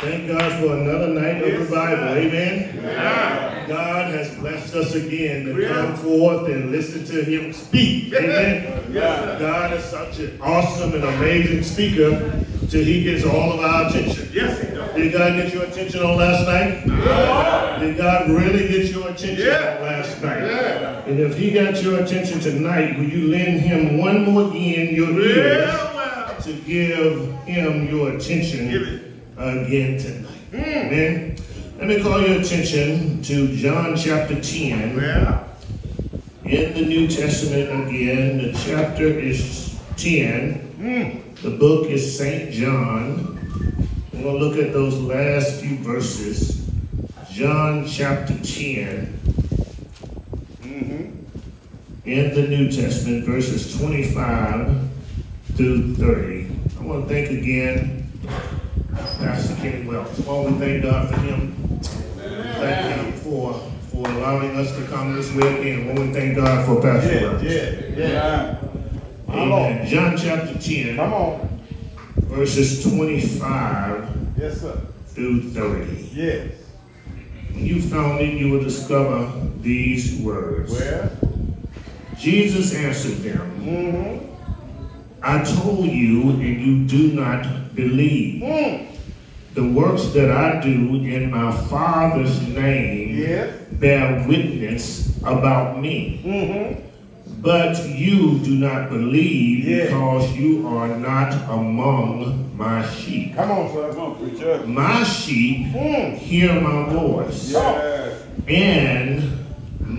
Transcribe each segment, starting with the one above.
Thank God for another night of revival. Amen. God has blessed us again to come forth and listen to Him speak. Amen. God is such an awesome and amazing speaker till He gets all of our attention. Yes, he does. Did God get your attention on last night? Did God really get your attention Yeah. on last night? Yeah. And if He got your attention tonight, will you lend Him one more again your ears to give Him your attention Give it. Again tonight? Hmm. Amen. Let me call your attention to John chapter 10 Well, in the New Testament again. The chapter is 10. Hmm. The book is St. John. We're going to look at those last few verses. John chapter 10 mm-hmm. in the New Testament, verses 25 through 30. I want to thank again Kenny Wells. Want to thank God for him. Thank him for, for allowing us to come this way again. To thank God for Pastor yeah, Wells. yeah, yeah. Amen. John chapter 10, Come on. verses 25 Yes, sir. through 30. Yes. When you found it, you will discover these words. Where? Jesus answered them, mm-hmm. I told you, and you do not believe. Mm. The works that I do in my Father's name Yes. bear witness about me. Mm-hmm. But you do not believe because you are not among my sheep. Come on, sir. Come on, preacher. My sheep Mm. hear my voice, Yes. and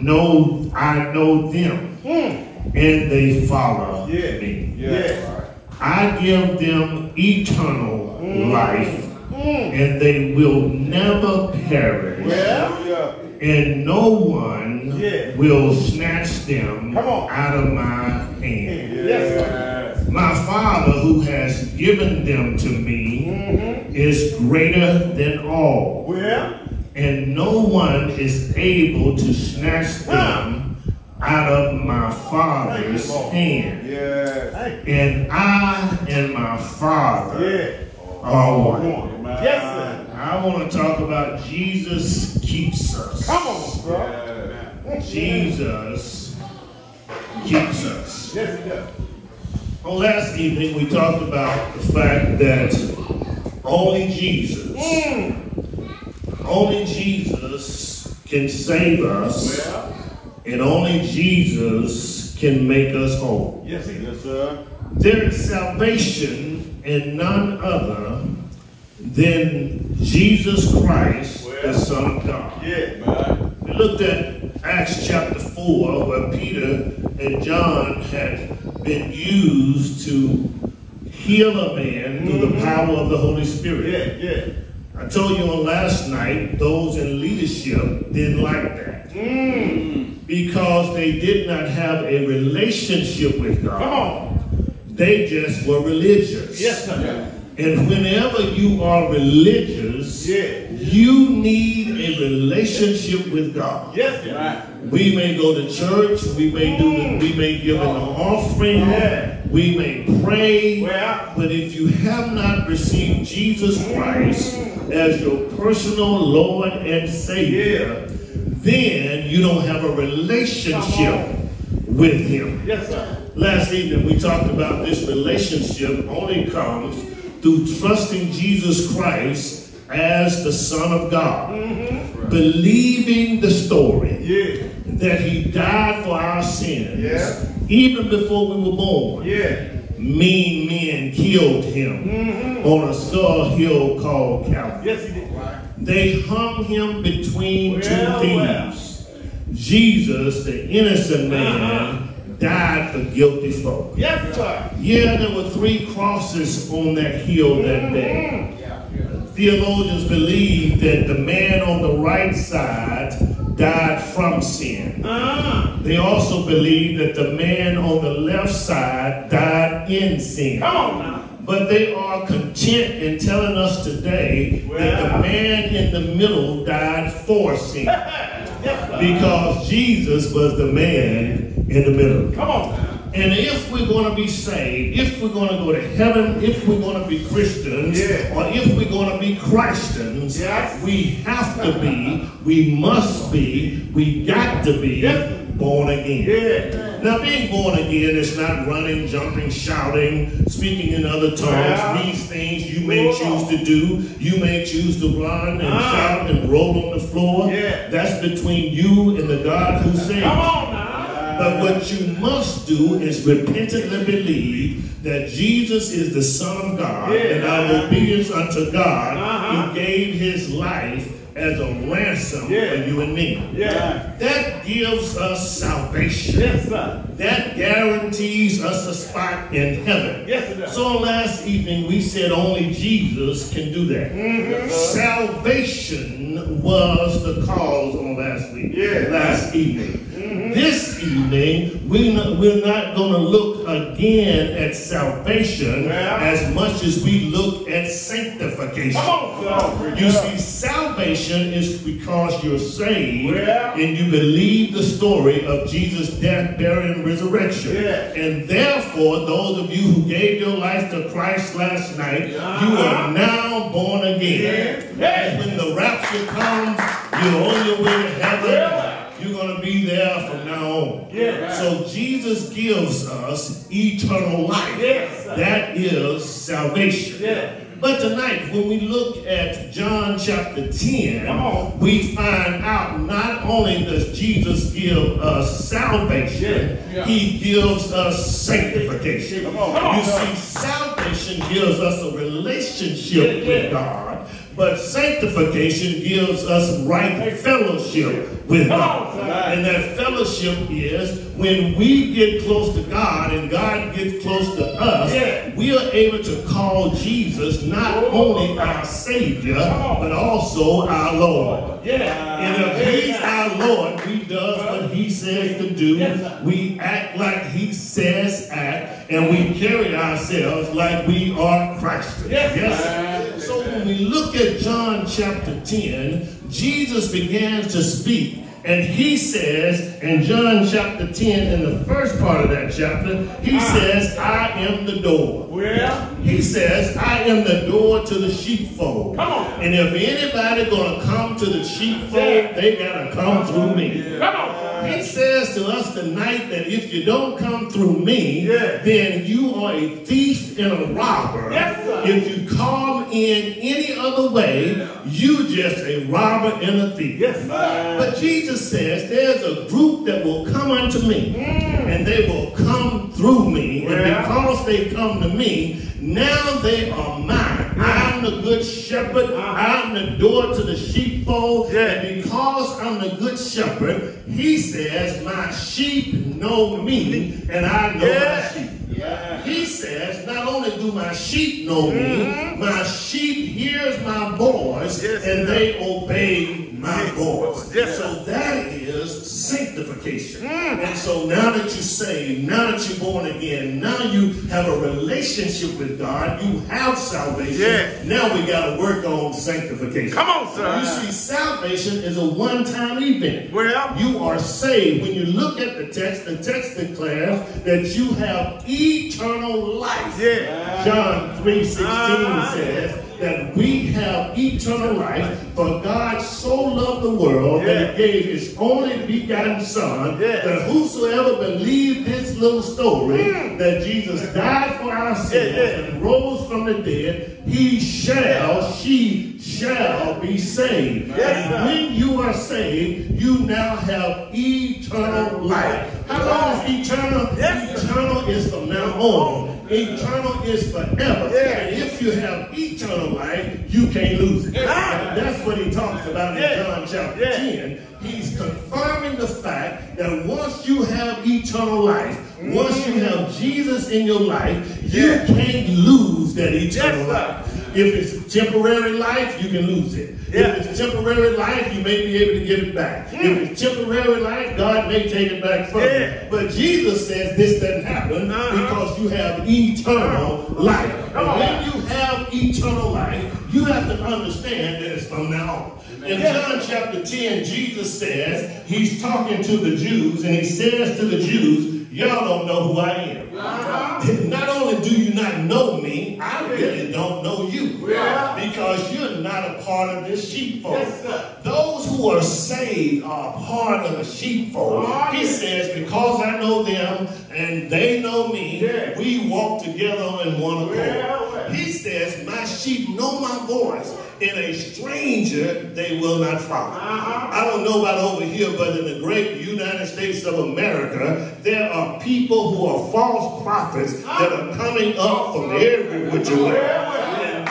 know I know them, Mm. and they follow me. I give them eternal Mm. life, Mm. And they will never perish, Well, yeah. and no one Yeah. will snatch them out of my hand. Yes. My Father, who has given them to me, Mm-hmm. is greater than all, Well, and no one is able to snatch them out of my Father's Thank you, Lord. hand. yes. And I and my Father Yeah. One. Yes, sir. I want to talk about Jesus keeps us. Come on, sir. Jesus keeps us. Yes, he does. On last evening, we talked about the fact that only Jesus, Mm. only Jesus can save us, Well, and only Jesus can make us whole. yes, he does, sir. There is salvation in none other than Jesus Christ, the Son of God. Yeah, man. We looked at Acts chapter 4, where Peter and John had been used to heal a man through the power of the Holy Spirit. Yeah, yeah. I told you on last night, those in leadership didn't like that Mm. because they did not have a relationship with Come God. on. They just were religious. Yes, sir. And whenever you are religious, Yeah. you need a relationship with God. Yes, sir. We may go to church, we may do the, we may give an oh. offering, Yeah. we may pray, Well, but if you have not received Jesus Christ as your personal Lord and Savior, then you don't have a relationship with Him. yes, sir. Last evening we talked about this relationship only comes through trusting Jesus Christ as the Son of God, mm-hmm. believing the story Yeah. that He died for our sins Yeah. even before we were born. Yeah. Mean men killed Him mm-hmm. on a skull hill called Calvary. Yes, he did. They hung Him between Well, two thieves. Jesus, the innocent man, uh-huh. Died for guilty folk. Yes, sir. Yeah, there were three crosses on that hill that day. Theologians believe that the man on the right side died from sin. Uh-huh. They also believe that the man on the left side died in sin. Come on now. But they are content in telling us today that the man in the middle died for sin. Because Jesus was the man in the middle. Come on. And if we're going to be saved, if we're going to go to heaven, if we're going to be Christians, Yeah. or if we're going to be Christians, Yes. we have to be, we must be, we got to be born again. Yeah. Now, being born again is not running, jumping, shouting, speaking in other tongues. Yeah. These things you may choose to do. You may choose to run and Ah. shout and roll on the floor. Yeah. That's between you and the God who saved Come on. But what you must do is repentantly believe that Jesus is the Son of God, Yeah. and of obedience unto God, Uh-huh. He gave His life as a ransom Yeah. for you and me. Yeah. That gives us salvation. Yes, sir. That guarantees us a spot in heaven. Yes, does. So last evening we said only Jesus can do that. Mm-hmm. Salvation was the cause on last week. Yeah. Last evening. This evening we not, we're not going to look again at salvation Yeah. as much as we look at sanctification. Come on. You see, salvation is because you're saved Yeah. and you believe the story of Jesus' death, burial, and resurrection. Yeah. And therefore, those of you who gave your life to Christ last night, you Uh-huh. are now born again. And when the rapture comes, you're on your way to heaven. Be there from now on. Yeah. So Jesus gives us eternal life. Yes. That is salvation. Yeah. But tonight, when we look at John chapter 10, we find out not only does Jesus give us salvation, Yeah. Yeah. he gives us sanctification. Come on. Come on, You sir. see, salvation gives us a relationship Yeah, with. God, but sanctification gives us right fellowship with God. And that fellowship is when we get close to God and God gets close to us, we are able to call Jesus not only our Savior, but also our Lord. Yeah. And if He's our Lord, we does what He says to do. We act like He says act, and we carry ourselves like we are Christ. Yes, when we look at John chapter 10, Jesus begins to speak. And he says in John chapter 10, in the first part of that chapter, he Ah. says, I am the door. Well, He says, I am the door to the sheepfold. Come on. And if anybody gonna come to the sheepfold, they gotta come through me. come on. He says to us tonight that if you don't come through me, Yeah. then you are a thief and a robber. Yes. If you come in any other way, you just a robber and a thief. Yes. But Jesus says there's a group that will come unto me, mm. and they will come through me, and because they come to me, now they are mine. I'm the good shepherd. Uh-huh. I'm the door to the sheepfold. Yeah. And because I'm the good shepherd, he says, My sheep know me, and I know Yeah. my sheep. He says, not only do my sheep know me, mm-hmm. my sheep hears my voice, and they obey my voice. So that is sanctification. Mm. And so now that you're saved, now that you're born again, now you have a relationship with God, you have salvation. Now we got to work on sanctification. Come on, sir. You see, salvation is a one-time event. Well, You are saved. When you look at the text, the text declares that you have eternal life. Yeah. John 3.16 Uh-huh. says that we have eternal life, for God so loved the world that he gave his only begotten son, Yeah. that whosoever believed this little story, that Jesus died for our sins Yeah, yeah. and rose from the dead, he shall, she shall be saved. Yes, and when you are saved, you now have eternal life. How long is eternal? Yes, eternal is from now on. Eternal is forever. Yeah. And if you have eternal life, you can't lose it. Ah. And that's what he talks about in Yeah. John chapter Yeah. 10. He's confirming the fact that once you have eternal life, once you have Jesus in your life, you can't lose that eternal life. If it's temporary life, you can lose it. Yeah. If it's temporary life, you may be able to get it back. If it's temporary life, God may take it back further. Yeah. But Jesus says this doesn't happen Uh-huh. because you have eternal life. And when you have eternal life, you have to understand that it's from now on. In John chapter 10, Jesus says, he's talking to the Jews, and he says to the Jews, y'all don't know who I am. Uh-huh. Not only do you not know me, I really don't know you. Yeah. Because you're not a part of this sheepfold. Yes. Those who are saved are a part of the sheepfold. He says, because I know them and they know me, Yeah. we walk together in one accord. Well. He says, my sheep know my voice, and a stranger they will not follow. Uh-huh. I don't know about over here, but in the great United States of America, there are people who are false prophets that are coming up from every which way.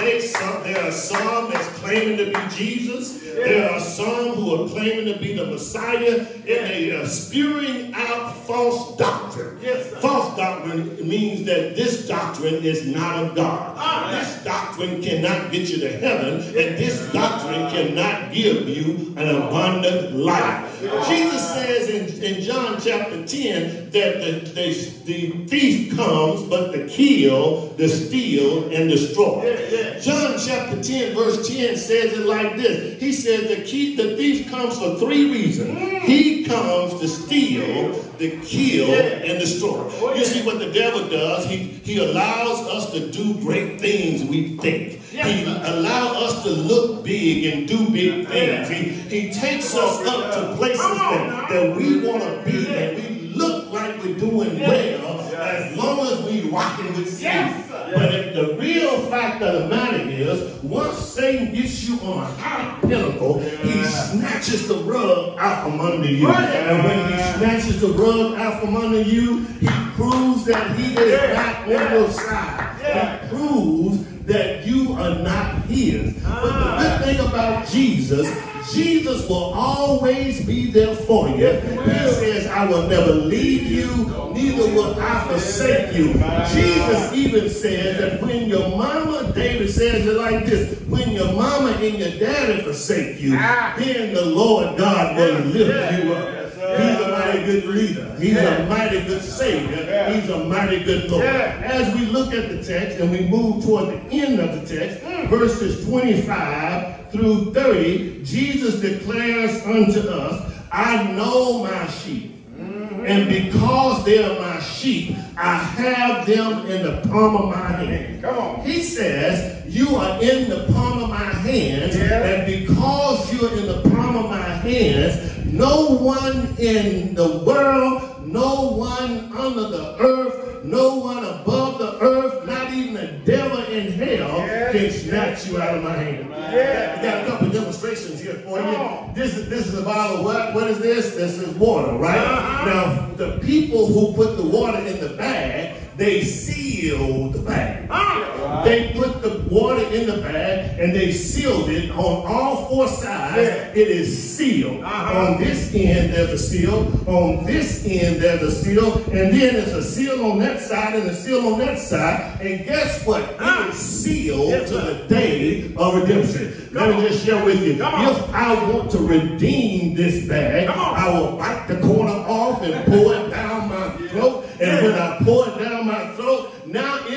Some, there are some that's claiming to be Jesus. There are some who are claiming to be the Messiah, and they are spewing out false doctrine. Yes. False doctrine means that this doctrine is not of God. Ah. This doctrine cannot get you to heaven, and this doctrine cannot give you an abundant life. Jesus says in, in John chapter 10 that the, the, the thief comes but to kill, to steal, and destroy. Yeah, yeah. John chapter 10, verse 10 says it like this. He said the, key, the thief comes for three reasons. Mm. He comes to steal, to kill, and destroy. Oh, You see what the devil does? He, he allows us to do great things we think. He allows us to look big and do big things. He, he takes us up to places that, that we want to be and we look like we're doing well as long as we rocking with sir. But if the real fact of the matter is, once Satan gets you on a high pinnacle, he snatches the rug out from under you. And when he snatches the rug out from under you, he proves that he is not on your side. He proves that you are not his. But the Ah. good thing about Jesus, Jesus will always be there for you. He says, I will never leave you, neither will I forsake you. Jesus even said that when your mama, David says it like this, when your mama and your daddy forsake you, Ah. then the Lord God will lift you up. Yes, sir. He's a mighty good leader. He's Yeah. a mighty good savior. Yeah. He's a mighty good Lord. Yeah. As we look at the text and we move toward the end of the text, mm. verses 25 through 30, Jesus declares unto us, I know my sheep. Mm-hmm. And because they are my sheep, I have them in the palm of my hand. Come on. He says, You are in the palm of my hands, Yeah. and because you're in the palm of my hands, no one in the world, no one under the earth, no one above the earth, not even the devil in hell Yeah. can snatch you out of my hand. I got a couple demonstrations here for you. This is this is a bottle of what? What is this? This is water, right? Uh-huh. Now the people who put the water in the bag, they sealed the bag. Ah. They put the water in the bag and they sealed it on all four sides. Yeah. It is sealed. Uh-huh. On this end, there's a seal. On this end, there's a seal. And then there's a seal on that side and a seal on that side. And guess what? Ah. It is sealed Yes, to the day of redemption. Let Come me just share with you. If I want to redeem this bag, I will bite the corner off and pull it down my throat. And when I pull it down my throat,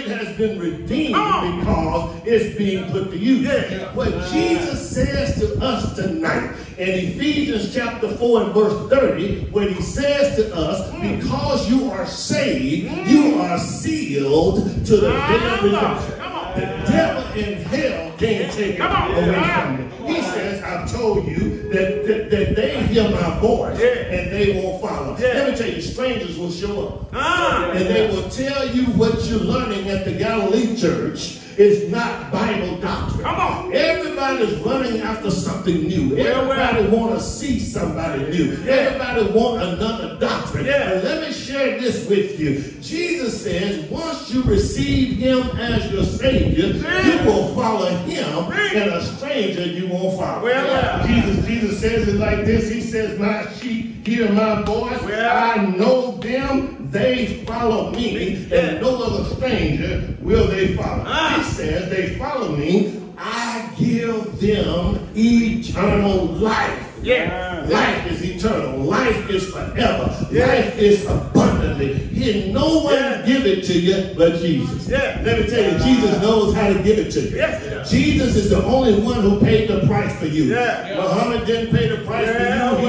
has been redeemed on. because it's being put to use. Yeah. What Jesus says to us tonight in Ephesians chapter 4 and verse 30, when he says to us, because you are saved, you are sealed to the day of redemption. The devil in hell can't take it Come on. away from you. He says, I've told you that, that, that they hear my voice and they won't follow. Let me tell you, strangers will show up. Ah. And they will tell you what you're learning at the Galilee church is not Bible doctrine. Come on. Everybody's running after something new. Everybody want to see somebody new. Everybody want another doctrine. Yeah. And let me share this with you. Jesus says, once you receive him as your savior, you will follow him, and a stranger you won't follow. Well. Jesus, Jesus says it like this. He says, My sheep hear my voice. Well. I know them, they follow me, and no other stranger will they follow. Ah. He says, They follow me, I give them eternal life. Yeah. Life is eternal. Life is forever. Yeah. Life is abundantly. He no one Yeah. give it to you but Jesus. Yeah. Let me tell you, Jesus knows how to give it to you. Yes. Jesus is the only one who paid the price for you. Yeah. Muhammad didn't pay the price for you.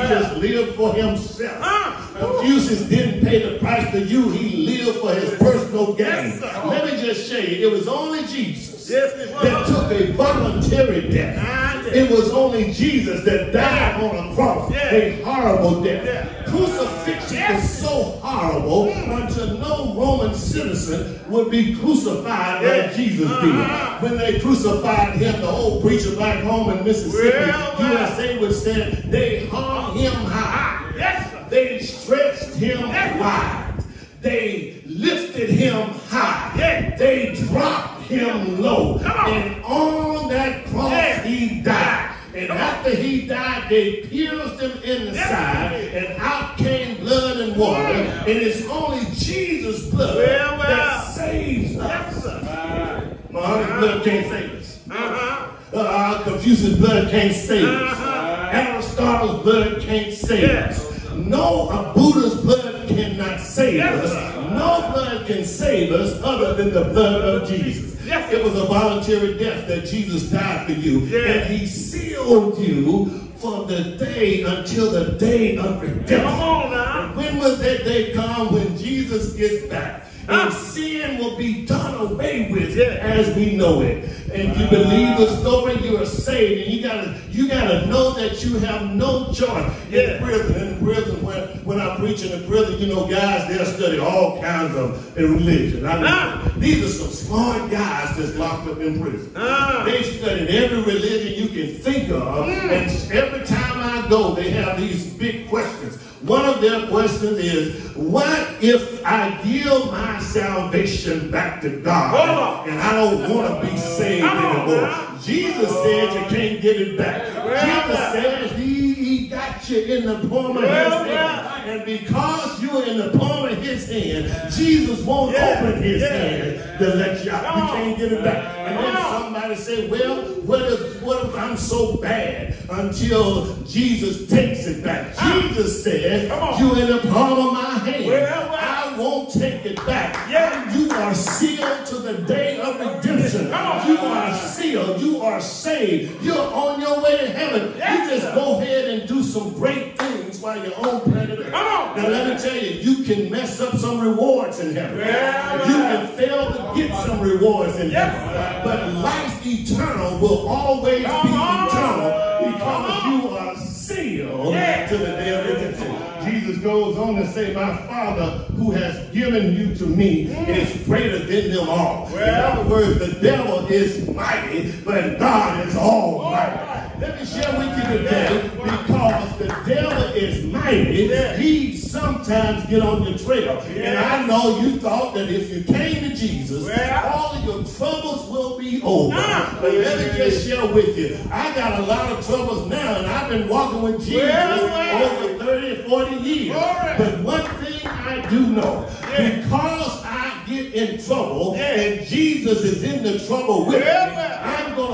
Lived for himself. Huh. Confucius didn't pay the price for you. He lived for his personal gain. Yes. Let me just show you, it was only Jesus Yes, was. that took a voluntary death. It was only Jesus that died on a cross, a horrible death. Crucifixion was so horrible until no Roman citizen would be crucified Yeah. like Jesus Uh-huh. did. When they crucified him, the old preacher back home in Mississippi, Well. USA would say they hung him high. Yes. They stretched him Yes. wide. They lifted him high. Yeah. They dropped him low. And on that cross he died. And after he died, they pierced him in the side, and out came blood and water. And it's only Jesus' blood Well, well. that saves us. Yes. Muhammad's blood can't save us. Uh-huh. Uh, Confucius' blood can't save us. Uh-huh. Aristotle's blood can't save us. No, a Buddha's blood cannot save us. No blood can save us other than the blood of Jesus. Yes. It was a voluntary death that Jesus died for you. Yeah. And he sealed you for the day until the day of redemption. Come on now. When will that day come? When Jesus gets back. And sin will be done away with Yeah. as we know it. And you believe the story, you are saved. And you gotta you gotta know that you have no choice. Yeah. In prison, in prison, when, when I preach in the prison, you know, guys, they'll study all kinds of religion. I mean, Ah. these are some smart guys that's locked up in prison. Ah. They studied every religion you can think of. Mm. And every time I go, they have these big questions. One of their questions is, what if I give my salvation back to God and I don't want to be saved anymore? Jesus said you can't get it back. Jesus said he, he got you in the palm of his hand. And because you're in the palm of his hand, Jesus won't Yeah, open his yeah. hand to let you out. Come You can't get it back. And then somebody say, well, what if, what if I'm so bad until Jesus takes it back? Jesus said, Come on. you in the palm of my hand. Well, well. I won't take it back. Yeah. You are sealed to the day of redemption. You are sealed. You are saved. You're on your way to heaven. Yes, you just go ahead and do some great things while you're on planet Earth. Come on. Now let me tell you, you can mess up some rewards in heaven. Well, you can fail to get some rewards in Yes, heaven. But life eternal will always Come be on. eternal because you are sealed Yeah. to the day of redemption. Jesus goes on to say, My Father who has given you to me is greater than them all. In other words, the devil is mighty, but God is almighty. Let me share with you today because the devil is mighty. Yeah. He sometimes get on your trail. And I know you thought that if you came to Jesus, Well. all of your troubles will be over. Ah. But let me just share with you. I got a lot of troubles now, and I've been walking with Jesus Well, over 30, 40 years. But one thing I do know, Yeah. because I get in trouble, Yeah. and Jesus is in the trouble with me. I'm going to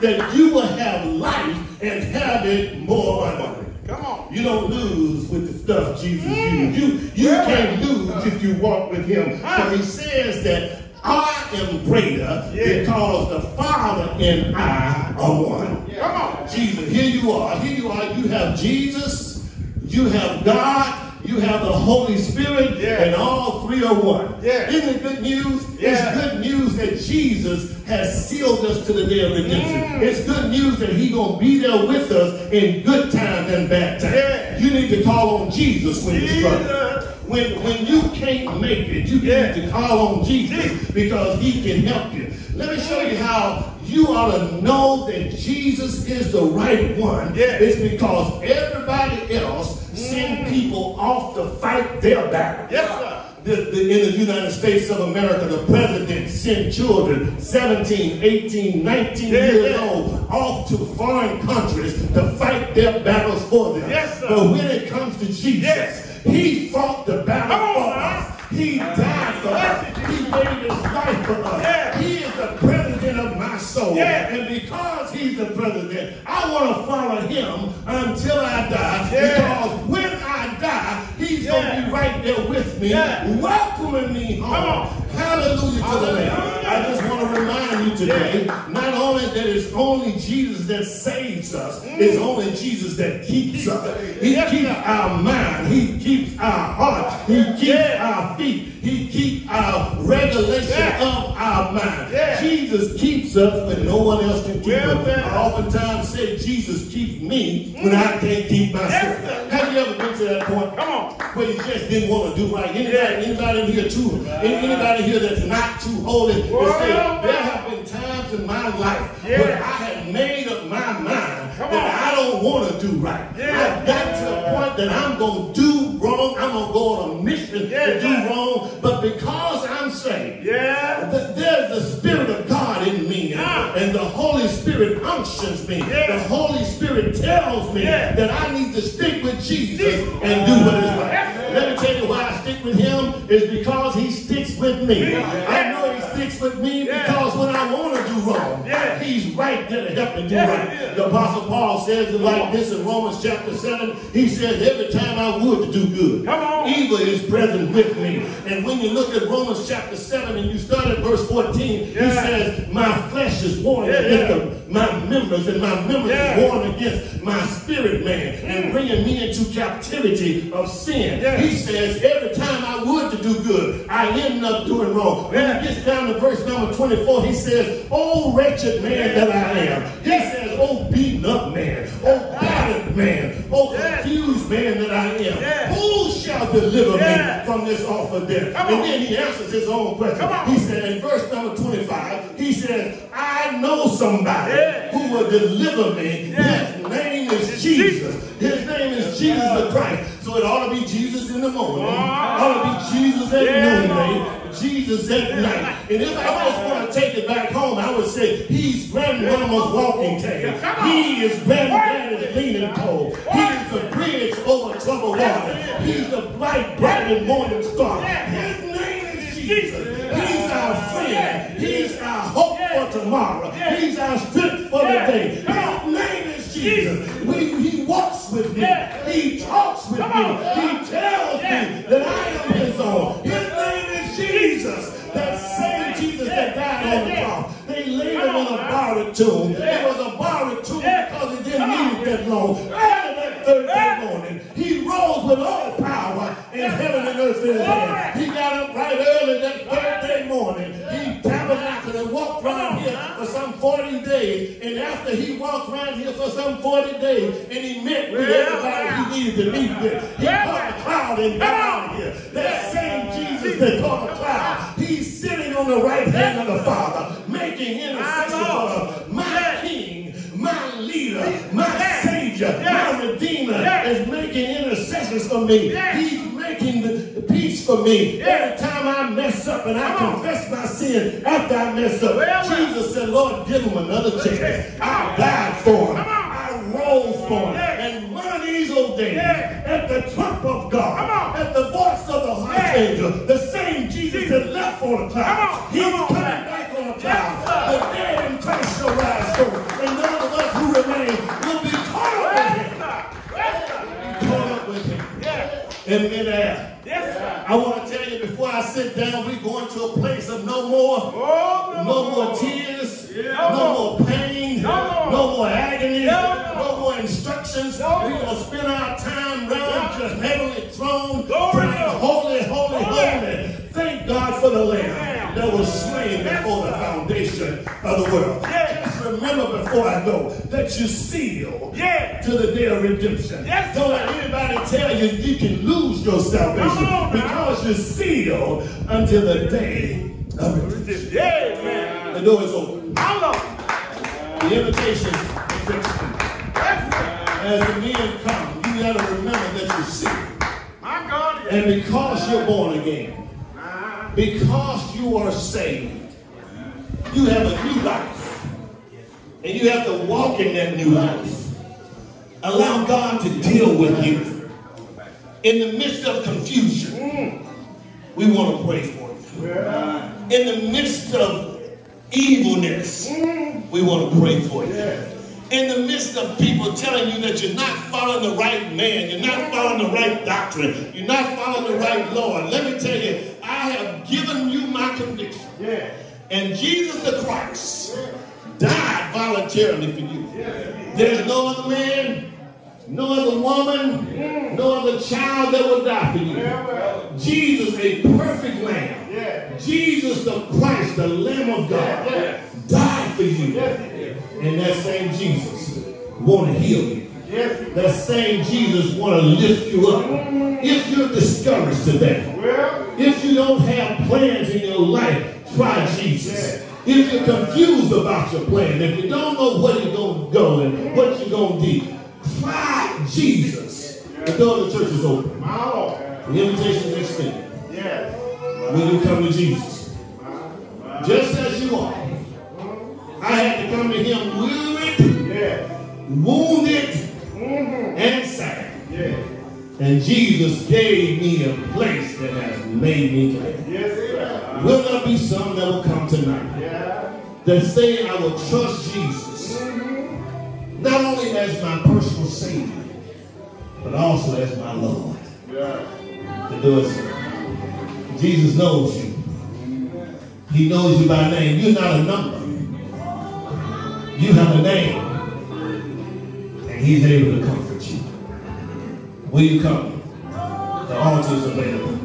that you will have life and have it more abundantly. Come on. You don't lose with the stuff Jesus mm. used. You, you Yeah. can't lose if you walk with him. But he says that I am greater Yeah. because the Father and I are one. Come on. Jesus, here you are. Here you are. You have Jesus, you have God, you have the Holy Spirit, Yeah. and all three are one. Yeah. Isn't it good news? Yeah. It's good news that Jesus has sealed us to the day of redemption. Mm. It's good news that He's gonna be there with us in good times and bad times. You need to call on Jesus when you struggle. When, when you can't make it, you need to call on Jesus because he can help you. Let me show you how you ought to know that Jesus is the right one. Yeah. It's because everybody else send people off to fight their battle. Yes, sir. The, the, in the United States of America, the president sent children 17, 18, 19 Yeah, years yeah. old off to foreign countries to fight their battles for them. Yes, sir. But when it comes to Jesus, Yes. he fought the battle on, for us. He died for us. He gave his life for us. He is the president of my soul. And because he's the president, I want to follow him until I die. Because when I die, he's Yeah. Going to be right there with me, welcoming me home. On. Hallelujah to the Lamb. I just want to remind you today, not only that it's only Jesus that saves us, mm. it's only Jesus that keeps us. He keeps our mind. He keeps our heart. He keeps our feet. He Yeah. of our mind. Yeah. Jesus keeps us when no one else can keep Well us. I oftentimes say Jesus keeps me when I mm. can't keep myself. Yes. Have you ever been to that point? Come on. Where you just didn't want to do right. Anybody, anybody in here too? Any- Anybody here that's not too holy? Well, say, there have been times in my life Yeah. where I have made up my mind that. I don't want to do right. I've got to the point that I'm going to do wrong. I'm going to go on a mission to do wrong. But because I'm saved, Yeah. th- there's the Spirit of God in me, and, Ah. and the Holy Spirit unctions me. The Holy Spirit tells me that I need to stick with Jesus Jesus. and do what is right. Let me tell you why I stick with Him is because He sticks with me. I know He sticks with me because when I want to do wrong, He's right there to help me do right. The Apostle Paul says it like this in Romans chapter 7. He says, Every time I would to do good, evil is present with me. And when you look at Romans chapter 7 and you start at verse 14, he says, My flesh is warring Yeah, against yeah. the- my members, and my members Yeah. warring against my spirit man and mm. bringing me into captivity of sin. Yeah. He says, Every time I would to do good, I end up doing wrong. When he gets down to verse number 24, he says, Oh, wretched man that I am. He says, Oh, beaten up man. Oh, battered man. Oh, confused man that I am. Who shall deliver me from this awful death? And then he answers his own question. He said in verse number 25, he says, I know somebody who will deliver me. His name is Jesus. His name is Jesus the Christ. So it ought to be Jesus in the morning. Ah. ought to be Jesus at noonday. Jesus at night. And if I just want to take it back home, I would say he's grandmama's walking cane. He is granddaddy's leaning pole. He is the bridge over troubled water. He's the bright, bright and morning star. His name is Jesus. He's our friend. He's our hope for tomorrow. He's our strength for the day. His name is Jesus. We, he walks with me. He talks with me. He tells me that I am his own. His name is Jesus. That same Jesus that died on the cross. They laid him in a borrowed tomb. It was a borrowed tomb because it didn't need it that long. Early that third day morning, he rose with all power in heaven and earth in his hand. He got up right early that third day morning. He tabernacled and walked around here for some 40 days. And after he walked around here for some 40 days, and he met with everybody he needed to meet with, he caught a cloud and got out of here. That same Jesus that caught a he's sitting on the right hand of the Father, making intercession for my King, my leader, my Savior, my Redeemer is making intercessions for me. He's making the peace for me. Every time I mess up and I confess my sin after I mess up, Jesus said, Lord, give him another chance. I died for him. I rose for him. And one of these old days, at the trump of God, at the voice of the archangel, the same Jesus that left on a cloud, he's coming back on a cloud. The dead in Christ shall rise first. And those of us who remain will be caught up with him. Caught up with him in midair. Yes, sir. I want to tell you before I sit down, we're going to a place of no more. Oh, No more tears, Yeah. no more pain, No more. no more agony, No. Instructions. No. We're going to spend our time round just heavenly throne, Glory praying, to God. holy, holy, Holy. Thank God for the Lamb that was slain before the foundation of the world. Just remember before I go that you sealed Yeah. to the day of redemption. Yes, Don't let anybody tell you you can lose your salvation on because you're sealed until the day of redemption. Yeah, man. The door is open. The invitation is extended. As the men come, you got to remember that you're sealed. My God. Yes. And because you're born again, Uh-huh. because you are saved, you have a new life. And you have to walk in that new life. Allow God to deal with you. In the midst of confusion, we want to pray for you. In the midst of evilness, we want to pray for you. In the midst of people telling you that you're not following the right man, you're not following the right doctrine, you're not following the right Lord, let me tell you, I have given you my conviction. Yeah. And Jesus the Christ died voluntarily for you. There's no other man, no other woman, no other child that will die for you. Jesus, a perfect lamb. Yeah. Jesus the Christ, the Lamb of God, died for you. Yes, he did. And that same Jesus want to heal you. Yes, he did. That same Jesus want to lift you up. If you're discouraged today, if you don't have plans in your life, try Jesus. If you're confused about your plan, if you don't know where you're going to go and what you're going to do, try Jesus. The door of the church is open. The invitation is extended. Yes. Will you come to Jesus? Just as you are. I had to come to him weary, Yes. wounded, Mm-hmm. and sad. Yes. And Jesus gave me a place that has made me glad. Yes, sir. Will there be some that will come tonight Yeah. that say, I will trust Jesus, not only as my personal Savior, but also as my Lord? Yeah. To do it. Jesus knows you. He knows you by name. You're not a number. You have a name. And he's able to comfort you. Will you come? The altar is available.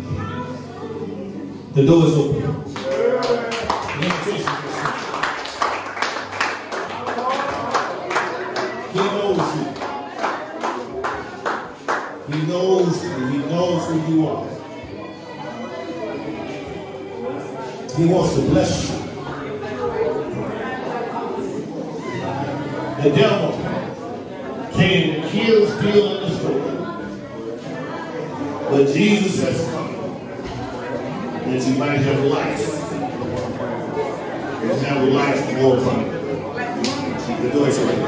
The door is open. He knows you. He knows you. He knows who you are. He wants to bless you. The devil came to kill, steal, and destroy. But Jesus has come that you might have life. And have life more abundant. The door is open.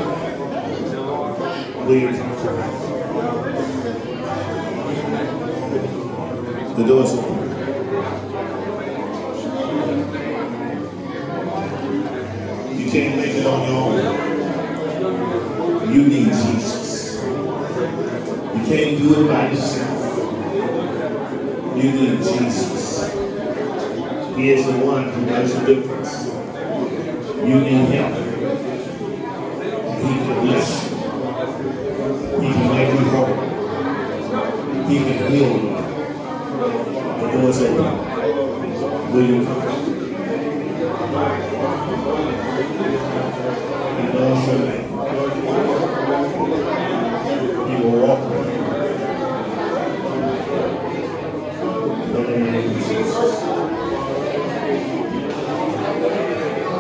Forward? The door is open. You can't make it on your own. You need Jesus. You can't do it by yourself. You need Jesus. He is the one who makes a difference. You need Him.